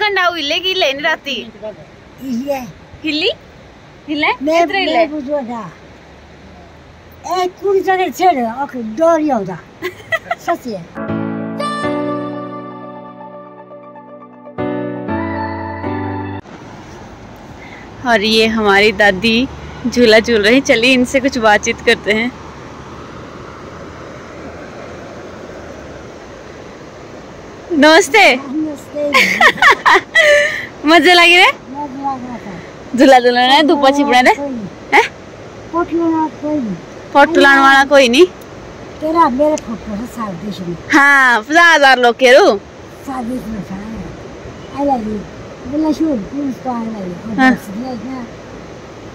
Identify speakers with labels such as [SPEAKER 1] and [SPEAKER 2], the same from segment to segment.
[SPEAKER 1] ಗಂಡ ಅವು ಇಲ್ಲೇ ಇಲ್ಲ ಏನು ರಾತಿ
[SPEAKER 2] Iya.
[SPEAKER 1] ಇಲ್ಲಿ ಇಲ್ಲ
[SPEAKER 2] Me
[SPEAKER 1] ಎದ್ರ ಇಲ್ಲ
[SPEAKER 2] me buzo da. Eh, kuri tane tsere, ok, dori da. Sasi.
[SPEAKER 1] और ये हमारी दादी झूला झूल रही चलिए इनसे कुछ बातचीत करते हैं नमस्ते. मज़े लगी रे झूला झूलना है धूपा छिपना रे हैं. फ़ोटो लाने वाला कोई नहीं
[SPEAKER 2] Tera mere photo है साथ देश में.
[SPEAKER 1] हाँ पचास हज़ार लोग के रू
[SPEAKER 2] साथ देश में it. Bella shur, pulis ko I like it.
[SPEAKER 1] हाँ.
[SPEAKER 2] बस ये ना.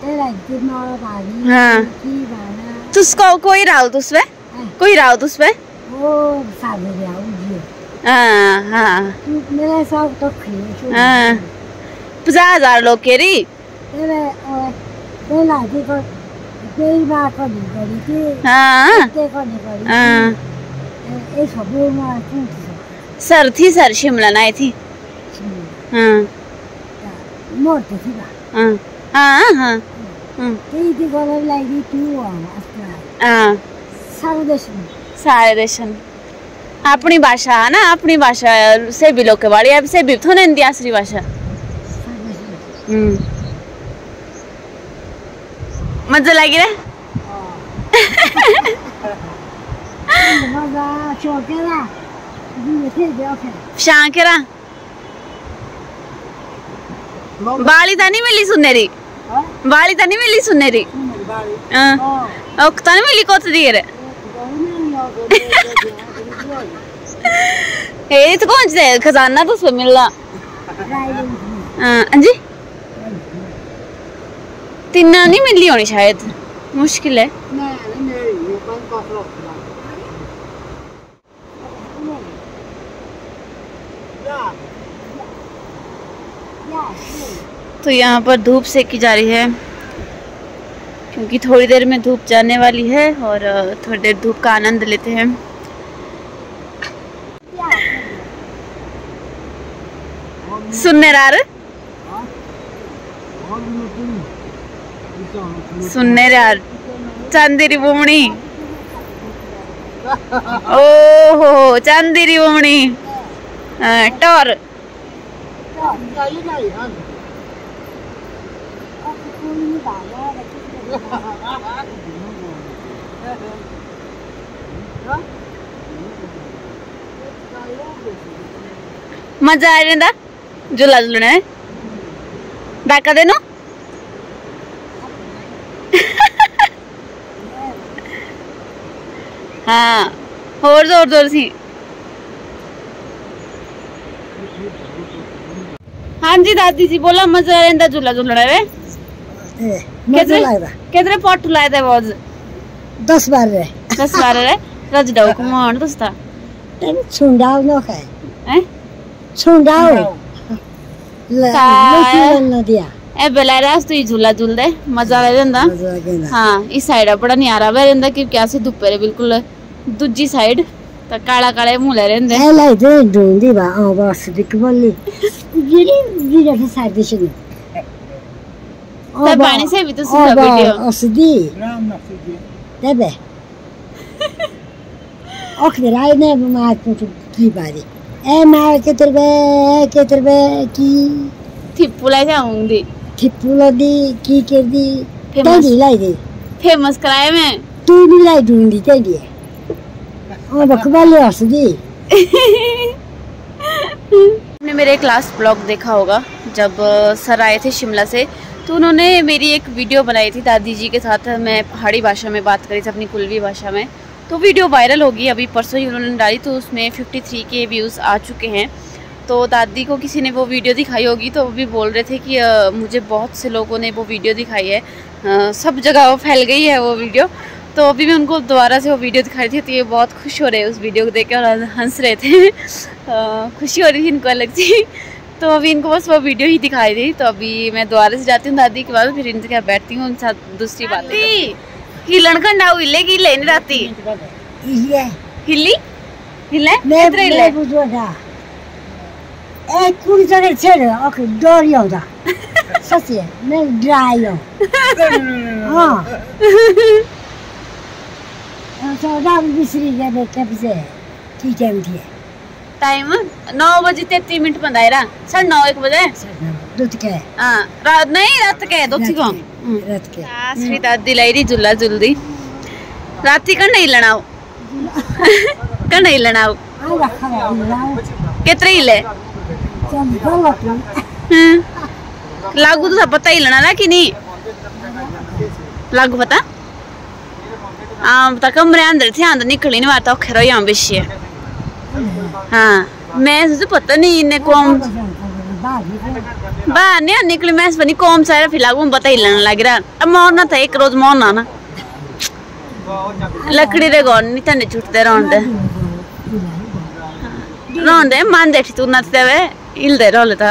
[SPEAKER 2] Tera कितना बारी.
[SPEAKER 1] हाँ.
[SPEAKER 2] की बाना.
[SPEAKER 1] तुझको कोई राव तुझ पे कोई राव तुझ पे
[SPEAKER 2] वो साथ दे
[SPEAKER 1] पचास हज़ार लोग हाँ।
[SPEAKER 2] गरी
[SPEAKER 1] हाँ।
[SPEAKER 2] एक सबैमा कुन
[SPEAKER 1] सर थी सर शिमला नहीं थी। हाँ।
[SPEAKER 2] मोर त
[SPEAKER 1] हाँ। हाँ हाँ। हाँ।
[SPEAKER 2] लागि
[SPEAKER 1] हाँ।
[SPEAKER 2] सारो देशमा
[SPEAKER 1] सारे देशन अपनी भाषा है ना अपनी भाषा से भी लोग के बाड़ी अब से भी थोने इंदी आसरी भाषा हम्म मज़ा लगी रे
[SPEAKER 2] मज़ा सोकेर दिने थिएँ बेलुका
[SPEAKER 1] शांकेरा बाली तो नहीं मिली सुनेरी बाली तो नहीं मिली सुनेरी हाँ तो नहीं मिली कोत दी रे ये तो कौन से खजाना तो उसमें मिल रहा हाँ जी तिन्ना नहीं मिली होनी शायद मुश्किल है तो यहाँ पर धूप सेकी जा रही है। क्योंकि थोड़ी देर में धूप जाने वाली है और, थोड़ी देर धूप का आनंद लेते हैं। सुनने यार चांदेरी बुमणी ओहो चांदेरी बुमणी मज़ा आ रहा झूला झूलने में डाका देनो हाँ और ज़ोर ज़ोर सी। हाँ जी दादी जी बोला मज़ा आ रहा झूला झूलने
[SPEAKER 2] लाग्दा
[SPEAKER 1] कितने पट लाए थे बहुत
[SPEAKER 2] दस बार रे
[SPEAKER 1] दस बारह रे रज डाउ कुमार दोस्ता।
[SPEAKER 2] छुंडाउ नखाए
[SPEAKER 1] हैं।
[SPEAKER 2] छुंडाउ ल
[SPEAKER 1] ता-
[SPEAKER 2] नदिया
[SPEAKER 1] ए बेला रास तू झूला झूलदे मज़ा आ रहा हाँ इस साइड बड़ा न्यारा वे रहंदा कि क्या सी धुप्पे बिल्कुल दूजी साइड तो काला काले मुले रहंदे
[SPEAKER 2] एलाई चाहिँ ढुङ्दी भए अँ बस दिक बल्ली गिरी गिरेको सार्दैछु नि
[SPEAKER 1] तो पानी से भी तो सुना वीडियो
[SPEAKER 2] औषधि देबे ओखले राई नै मार पुटु की बारी की
[SPEAKER 1] थिप्पुलाई
[SPEAKER 2] ठिप्पुलदी की केर्दी
[SPEAKER 1] फ़ेमस।
[SPEAKER 2] त्यही लाई
[SPEAKER 1] कराए में।
[SPEAKER 2] तू नि लाई भक्कबाले औषधि
[SPEAKER 1] आपने मेरे क्लास ब्लॉग देखा होगा जब सर आए थे शिमला से तो उन्होंने मेरी एक वीडियो बनाई थी दादी जी के साथ। मैं पहाड़ी भाषा में बात करी थी अपनी कुलवी भाषा में। तो वीडियो वायरल होगी अभी परसों ही उन्होंने डाली तो उसमें 53 के व्यूज़ आ चुके हैं। तो दादी को किसी ने वो वीडियो दिखाई होगी तो वो भी बोल रहे थे कि अ, मुझे बहुत से लोगों ने वो वीडियो दिखाई है। अ, सब जगह वो फैल गई है वो वीडियो। तो अभी मैं उनको दोबारा से वो वीडियो दिखाई थी तो ये बहुत खुश हो रहे हैं उस वीडियो को देख के और हंस रहे थे। खुशी हो रही थी इनको अलग सी। तो अभी इनको बस वो वीडियो ही दिखाई दी। तो अभी मैं दोबारा से जाती हूँ दादी के बाद फिर इनके क्या बैठती हूँ उनके साथ दूसरी बात
[SPEAKER 2] ಹಿಲ್ಲಣ್
[SPEAKER 1] ಕಂಡ ಅವು
[SPEAKER 2] ಇಲ್ಲೇ
[SPEAKER 1] ಗಿಲ್ಲ ಏನ್
[SPEAKER 2] ರಾತಿ ಇಲ್ಲೇ ಇಲ್ಲಿ ಇಲ್ಲ ನೇತ್ರ ಇಲ್ಲ ಏ ಕುರಿ ತರ ಚೆಡ ಓಕೆ ಡೋರ್ ಯೋದ ಸಸಿ ಮೇ ಡ್ರಾಯೋ ಹಾ सौदा बिसरी गया बेटा से की टाइम थी
[SPEAKER 1] टाइम नौ बजे तेतीस मिनट बंदा है साढ़े नौ एक बजे
[SPEAKER 2] दूध के
[SPEAKER 1] हाँ नहीं
[SPEAKER 2] रात के
[SPEAKER 1] को रात के दादी राती नहीं लणाओ नहीं
[SPEAKER 2] लणाओ कितने ही
[SPEAKER 1] ले लागू तो पता ही लना ना कि नहीं लागू पता आम तक कमरे अंदर थे अंदर निकली नहीं वाता औखे रही आम बेची है मैं सोचू पता नहीं इन्हें कौन बा ने निक्ले मैस पनि कम छ र फ़िलहाल म बताइलन लागेर अब मर्न त एक रोज मोरना न लकड़ी रे घर नि त छुट्दै रहन्छ रहन्छ मान्दै तुर्न त इल्दै रहले त।